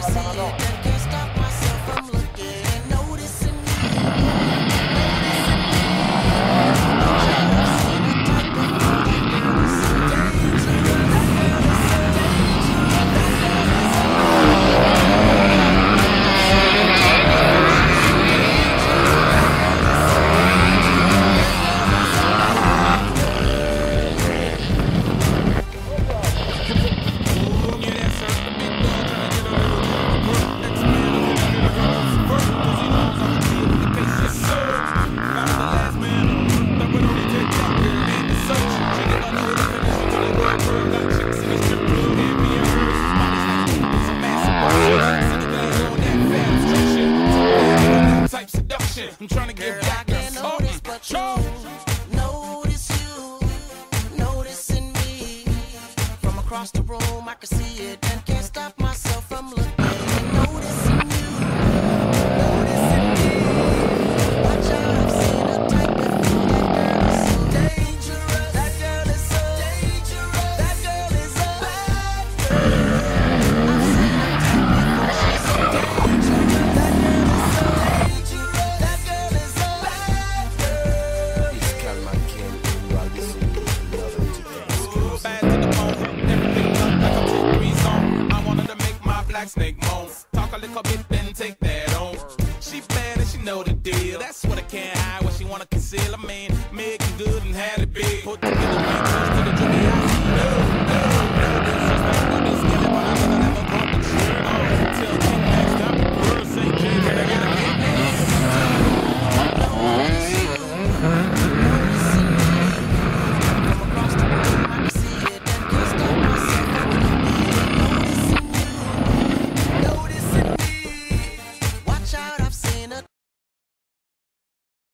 Seeing I can't stop myself from looking. I'm trying to get back. I can't notice but you notice you noticing me from across the room. I can see it and can't stop myself from looking. Black snake moan. Talk a little bit, then take that on. She bad and she know the deal. That's what I can't hide, what she wanna conceal. I mean, making good and had it big. Put together,